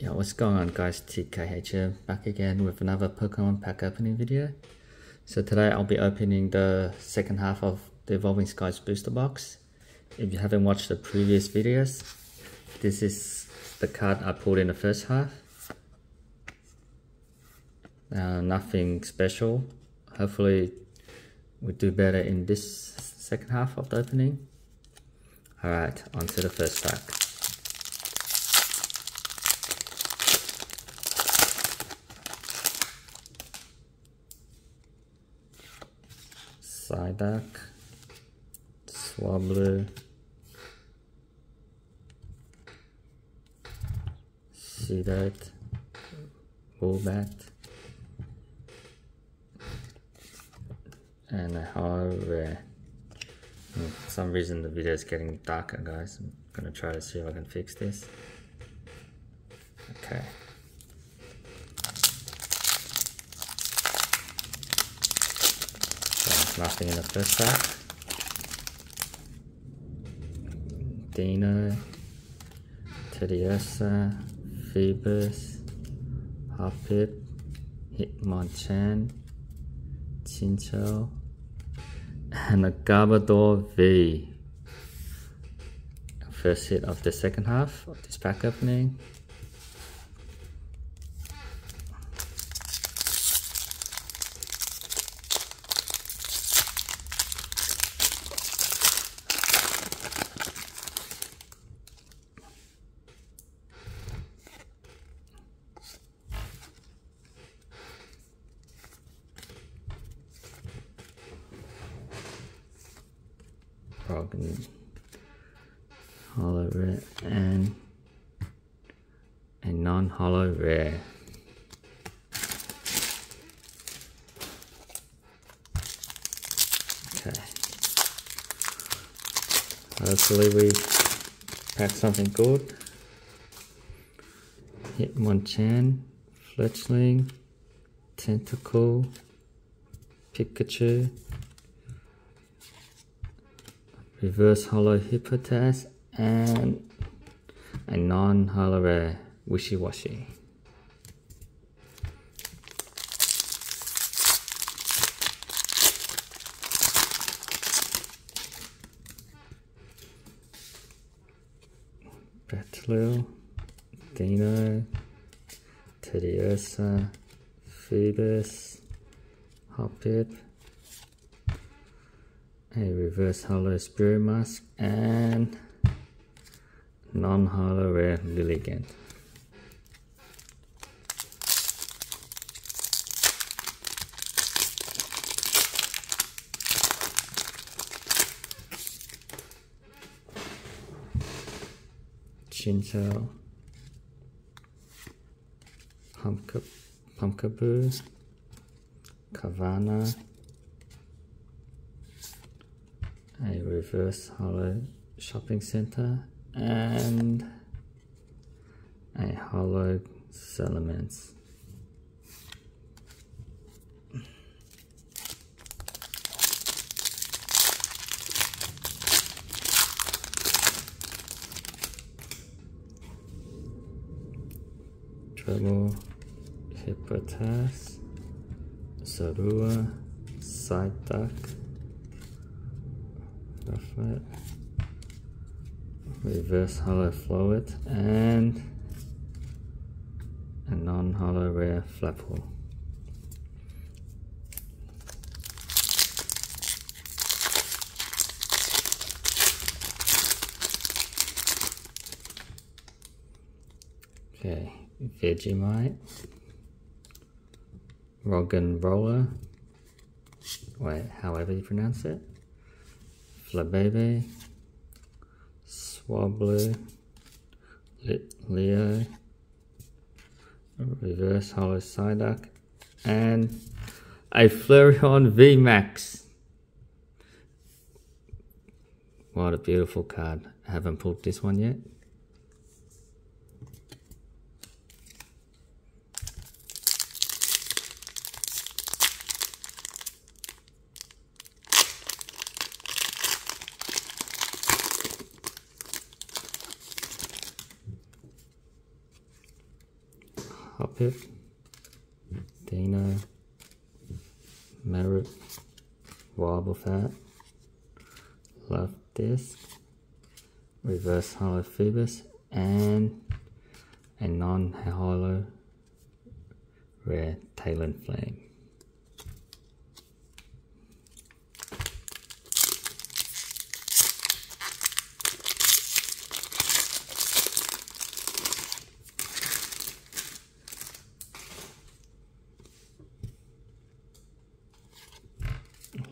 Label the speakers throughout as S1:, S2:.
S1: Yeah, what's going on guys, TKH here, back again with another Pokemon pack opening video. So today I'll be opening the second half of the Evolving Skies booster box. If you haven't watched the previous videos, this is the card I pulled in the first half. Uh, nothing special. Hopefully we do better in this second half of the opening. Alright, on to the first pack. Psyduck, Swablu, Seedot, Woobat, and a Horror. Hmm, for some reason the video is getting darker guys. I'm gonna try to see if I can fix this. Okay. So nothing in the first pack. Deino, Teddiursa, Feebas, Hoppip, Hitmonchan, Chinchou, and a Garbodor V. First hit of the second half of this pack opening. Broken hollow rare and a non-hollow rare. Okay. Hopefully we pack something good. Hitmonchan, Fletchling, Tentacool, Pikachu, reverse hollow Hippotas, and a non-hollow rare Wishiwashi. Petilil, Deino, Teddiursa, Feebas, Hoppip, a reverse hollow spirit mask and non-hollow rare Lilligant. Chinchou, Pumpka, Pumpkaboo, Carvanha, a reverse hollow shopping center and a hollow Salamence. Treble, Hippotas, Zorua, Psyduck, Rufflet, reverse hollow Float, and a non-hollow rare Flapple. Okay, Vegemite, Roggenrola, wait, however you pronounce it. Flabebe, Swablu, Leo, Reverse Hollow Psyduck, and a Flareon VMAX. What a beautiful card. I haven't pulled this one yet. Hoppip, Deino, Merit, Wobbuffet, Love Disc, Reverse Hollow Feebas, and a non-hollow rare Talonflame.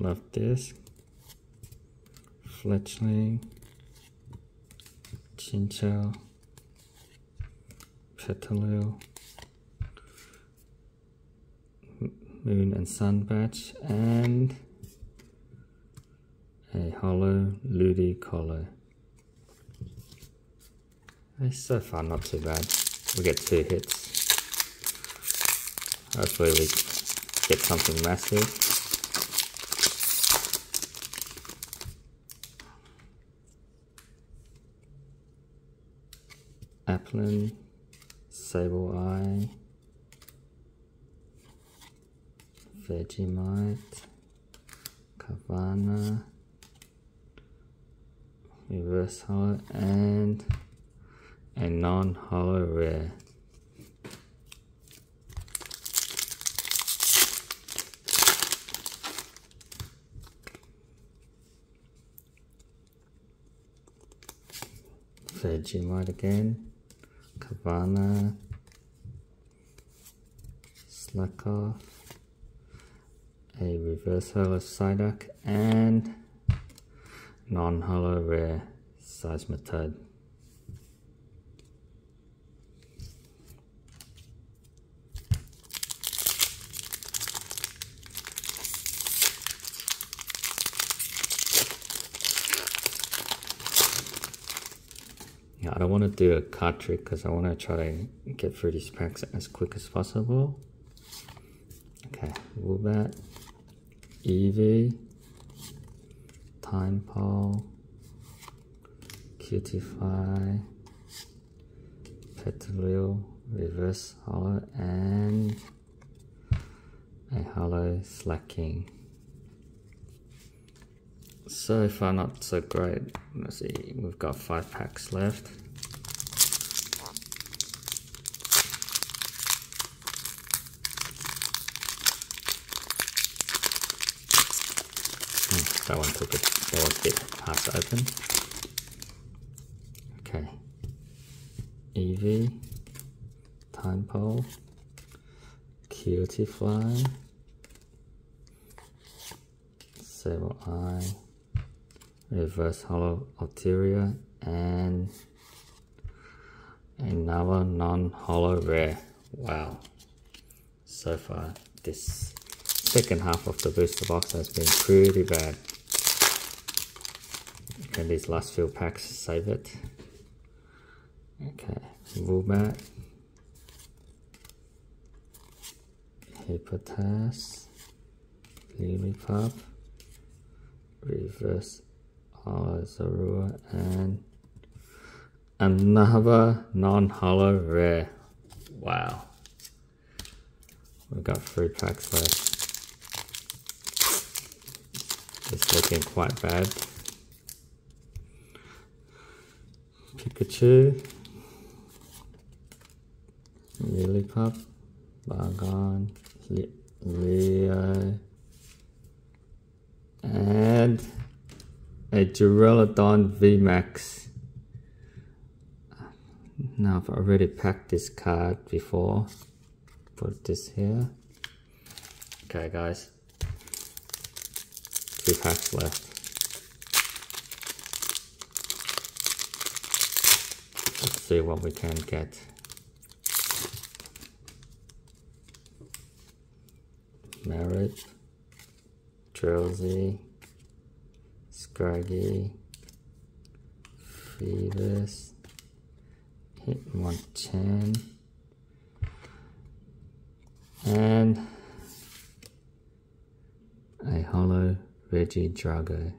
S1: Love this fletchling chinchou petilil moon and sun batch and a hollow Ludicolo collar. so far not too bad. We get two hits. Hopefully we get something massive Applin, Sableye, Vegemite, Carvanha, Reverse Hollow, and a non-hollow rare. Vegemite again. Carvanha, Slakoth, a reverse hollow Psyduck, and non-hollow rare Seismitoad. Yeah, I don't want to do a card trick because I want to try to get through these packs as quick as possible. Okay, Woobat, Eevee, Tympole, Cutiefly, Petilil, Reverse Hollow, and a Hollow Slaking so far not so great. Let's see, we've got five packs left. Hmm, that one took was a bit hard to open. Okay. Eevee, Tympole, Cutiefly, Sableye, reverse hollow Altaria and another non-hollow rare. Wow. So far this second half of the booster box has been pretty bad. Okay these last few packs save it. Okay Woobat Hippotas Lillipup reverse Zorua and another non-hollow rare. Wow. We've got three packs left. It's looking quite bad. Pikachu. Lillipup. Bagon. Leo. And a Duraludon VMAX. Now I've already packed this card before. Put this here. Okay guys. Two packs left. Let's see what we can get. Marriage, Merit, Scraggy, Feebas, Hitmonchan, and a hollow Regidrago.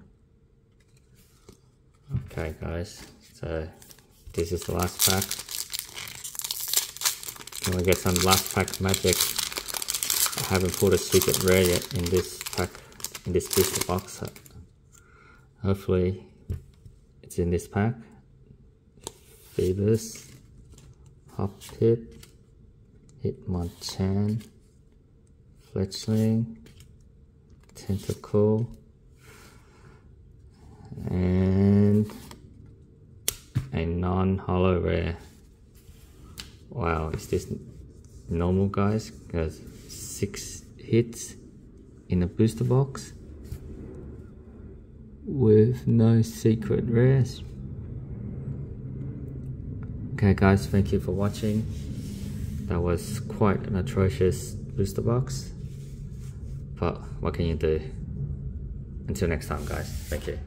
S1: Okay guys, so this is the last pack. Can we get some last pack magic. I haven't pulled a secret rare yet in this pack, in this booster box. Hopefully it's in this pack. Feebas, Hoppip, Hitmonchan, Fletchling, Tentacool and a non-hollow rare. Wow, is this normal guys? Because six hits in a booster box with no secret rares. Okay guys, thank you for watching. That was quite an atrocious booster box. But what can you do? Until next time guys, thank you.